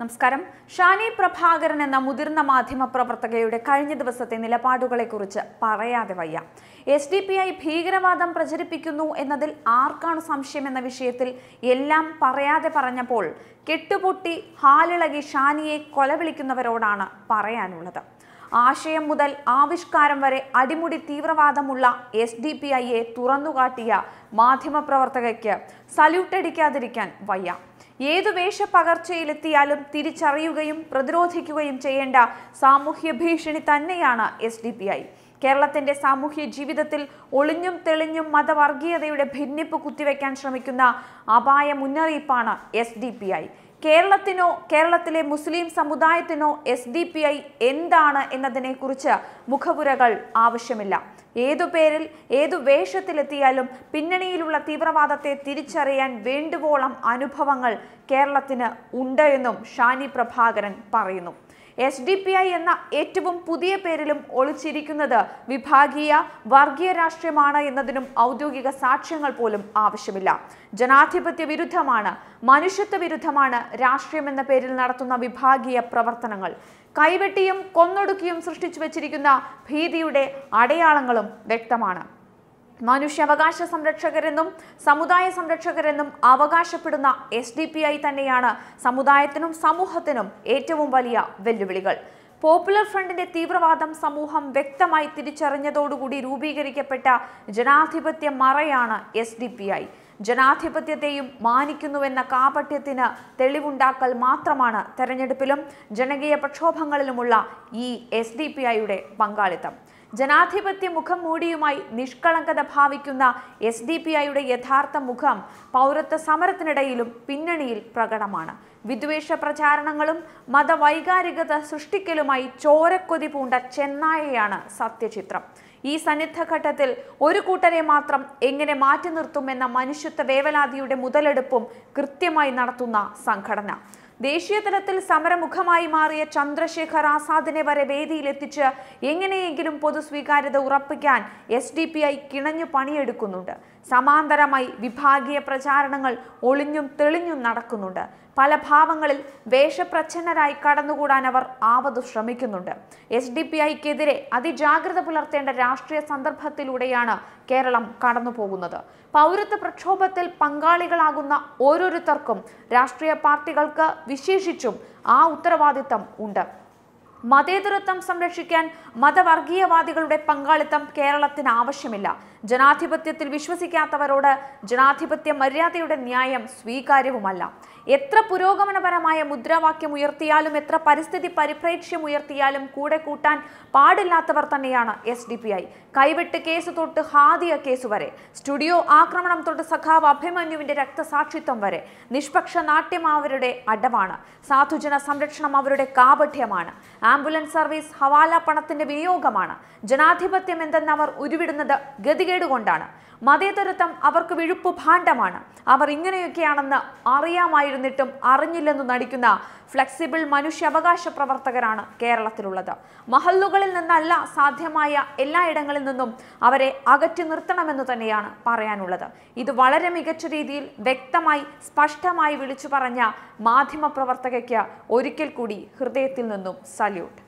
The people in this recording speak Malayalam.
നമസ്കാരം. ഷാനി പ്രഭാകരൻ എന്ന മുതിർന്ന മാധ്യമ പ്രവർത്തകയുടെ കഴിഞ്ഞ ദിവസത്തെ നിലപാടുകളെക്കുറിച്ച് പറയാതെ വയ്യ. എസ് ഡി പി ഐ ഭീകരവാദം പ്രചരിപ്പിക്കുന്നു എന്നതിൽ ആർക്കാണ് സംശയം എന്ന വിഷയത്തിൽ എല്ലാം പറയാതെ പറഞ്ഞപ്പോൾ കെട്ടുപൊട്ടി ഹാലിളകി ഷാനിയെ കൊലവിളിക്കുന്നവരോടാണ് പറയാനുള്ളത്. ആശയം മുതൽ ആവിഷ്കാരം വരെ അടിമുടി തീവ്രവാദമുള്ള എസ് ഡി പി ഐയെ തുറന്നുകാട്ടിയ മാധ്യമപ്രവർത്തകയ്ക്ക് സല്യൂട്ട് അടിക്കാതിരിക്കാൻ വയ്യ. ഏതു വേഷപ്പകർച്ചയിലെത്തിയാലും തിരിച്ചറിയുകയും പ്രതിരോധിക്കുകയും ചെയ്യേണ്ട സാമൂഹ്യ ഭീഷണി തന്നെയാണ് എസ് ഡി പി ഐ കേരളത്തിന്റെ സാമൂഹ്യ ജീവിതത്തിൽ ഒളിഞ്ഞും തെളിഞ്ഞും മതവർഗീയതയുടെ ഭിന്നിപ്പ് കുത്തിവെക്കാൻ ശ്രമിക്കുന്ന അപായ മുന്നറിയിപ്പാണ് എസ് ഡി പി ഐ കേരളത്തിനോ കേരളത്തിലെ മുസ്ലിം സമുദായത്തിനോ എസ് ഡി പി ഐ എന്താണ് എന്നതിനെക്കുറിച്ച് മുഖപുരകൾ ആവശ്യമില്ല. ഏതു പേരിൽ ഏതു വേഷത്തിലെത്തിയാലും പിന്നണിയിലുള്ള തീവ്രവാദത്തെ തിരിച്ചറിയാൻ വേണ്ടുവോളം അനുഭവങ്ങൾ കേരളത്തിന് ഉണ്ട് എന്നും ഷാനി പ്രഭാകരൻ പറയുന്നു. എസ് ഡി പി ഐ എന്ന ഏറ്റവും പുതിയ പേരിലും ഒളിച്ചിരിക്കുന്നത് വിഭാഗീയ വർഗീയ രാഷ്ട്രീയമാണ് എന്നതിനും ഔദ്യോഗിക സാക്ഷ്യങ്ങൾ പോലും ആവശ്യമില്ല. ജനാധിപത്യ വിരുദ്ധമാണ് മനുഷ്യത്വ വിരുദ്ധമാണ് രാഷ്ട്രീയം എന്ന പേരിൽ നടത്തുന്ന വിഭാഗീയ പ്രവർത്തനങ്ങൾ. കൈവെട്ടിയും കൊന്നൊടുക്കിയും സൃഷ്ടിച്ചു വച്ചിരിക്കുന്ന ഭീതിയുടെ അടയാളങ്ങളും വ്യക്തമാണ്. മനുഷ്യാവകാശ സംരക്ഷകരെന്നും സമുദായ സംരക്ഷകരെന്നും അവകാശപ്പെടുന്ന എസ് ഡി പി ഐ തന്നെയാണ് സമുദായത്തിനും സമൂഹത്തിനും ഏറ്റവും വലിയ വെല്ലുവിളികൾ. പോപ്പുലർ ഫ്രണ്ടിന്റെ തീവ്രവാദം സമൂഹം വ്യക്തമായി തിരിച്ചറിഞ്ഞതോടുകൂടി രൂപീകരിക്കപ്പെട്ട ജനാധിപത്യ മറയാണ് എസ് ഡി പി ഐ ജനാധിപത്യത്തെയും മാനിക്കുന്നുവെന്ന കാപട്യത്തിന് തെളിവുണ്ടാക്കൽ മാത്രമാണ് തെരഞ്ഞെടുപ്പിലും ജനകീയ പ്രക്ഷോഭങ്ങളിലുമുള്ള ഈ എസ് ഡി പി ഐയുടെ പങ്കാളിത്തം. ജനാധിപത്യ മുഖം മൂടിയുമായി നിഷ്കളങ്കത ഭാവിക്കുന്ന എസ് ഡി പി ഐയുടെ യഥാർത്ഥ മുഖം പൗരത്വ സമരത്തിനിടയിലും പിന്നണിയിൽ പ്രകടമാണ്. വിദ്വേഷ പ്രചാരണങ്ങളും മതവൈകാരികത സൃഷ്ടിക്കലുമായി ചോരക്കൊതി പൂണ്ട ചെന്നായയാണ് സത്യചിത്രം. ഈ സന്നിദ്ധഘട്ടത്തിൽ ഒരു കൂട്ടരെ മാത്രം എങ്ങനെ മാറ്റി നിർത്തുമെന്ന മനുഷ്യത്വ വേവലാതിയുടെ മുതലെടുപ്പും കൃത്യമായി നടത്തുന്ന സംഘടന. ദേശീയ തലത്തിൽ സമരമുഖമായി മാറിയ ചന്ദ്രശേഖർ ആസാദിനെ വരെ വേദിയിലെത്തിച്ച് എങ്ങനെയെങ്കിലും പൊതു സ്വീകാര്യത ഉറപ്പിക്കാൻ എസ് ഡി പി ഐ കിണഞ്ഞു പണിയെടുക്കുന്നുണ്ട്. സമാന്തരമായി വിഭാഗീയ പ്രചാരണങ്ങൾ ഒളിഞ്ഞും തെളിഞ്ഞും നടക്കുന്നുണ്ട്. പല ഭാവങ്ങളിൽ വേഷപ്രച്ഛന്നരായി കടന്നുകൂടാൻ അവർ ആവതു ശ്രമിക്കുന്നുണ്ട്. എസ് ഡി പി ഐക്കെതിരെ അതിജാഗ്രത പുലർത്തേണ്ട രാഷ്ട്രീയ സന്ദർഭത്തിലൂടെയാണ് കേരളം കടന്നു പോകുന്നത് പൗരത്വ പ്രക്ഷോഭത്തിൽ പങ്കാളികളാകുന്ന ഓരോരുത്തർക്കും രാഷ്ട്രീയ പാർട്ടികൾക്ക് വിശേഷിച്ചും ആ ഉത്തരവാദിത്തം ഉണ്ട്. മതേതരത്വം സംരക്ഷിക്കാൻ മതവർഗീയവാദികളുടെ പങ്കാളിത്തം കേരളത്തിന് ആവശ്യമില്ല. ജനാധിപത്യത്തിൽ വിശ്വസിക്കാത്തവരോട് ജനാധിപത്യ മര്യാദയുടെ ന്യായം സ്വീകാര്യവുമല്ല. എത്ര പുരോഗമനപരമായ മുദ്രാവാക്യം ഉയർത്തിയാലും എത്ര പരിസ്ഥിതി പരിപ്രേക്ഷ്യം ഉയർത്തിയാലും കൂടെ കൂട്ടാൻ പാടില്ലാത്തവർ തന്നെയാണ് എസ് ഡി പി ഐ കൈവിട്ട് കേസ് തൊട്ട് ഹാദിയ കേസ് വരെ സ്റ്റുഡിയോ ആക്രമണം തൊട്ട് സഖാവ് അഭിമന്യുവിന്റെ രക്തസാക്ഷിത്വം വരെ നിഷ്പക്ഷ നാട്യം അവരുടെ അടവാണ്. സാധുജന സംരക്ഷണം അവരുടെ കാപഠ്യമാണ്. ആംബുലൻസ് സർവീസ് ഹവാല പണത്തിന്റെ വിനിയോഗമാണ്. ജനാധിപത്യം എന്തെന്ന് അവർ ഉരുവിടുന്നത് ഗതികേട് കൊണ്ടാണ് മതേതരത്വം അവർക്ക് വിഴുപ്പ് ഭാണ്ഡമാണ് അവർ ഇങ്ങനെയൊക്കെയാണെന്ന് അറിയാമായിരുന്നിട്ടും അറിഞ്ഞില്ലെന്ന് നടിക്കുന്ന ഫ്ലെക്സിബിൾ മനുഷ്യാവകാശ പ്രവർത്തകരാണ് കേരളത്തിലുള്ളത്. മഹല്ലുകളിൽ നിന്നല്ല സാധ്യമായ എല്ലായിടങ്ങളിൽ നിന്നും അവരെ അകറ്റി നിർത്തണമെന്ന് തന്നെയാണ് പറയാനുള്ളത്. ഇത് വളരെ മികച്ച രീതിയിൽ വ്യക്തമായി സ്പഷ്ടമായി വിളിച്ചു പറഞ്ഞ മാധ്യമ പ്രവർത്തകയ്ക്ക് ഒരിക്കൽ കൂടി ഹൃദയത്തിൽ നിന്നും സല്യൂട്ട്.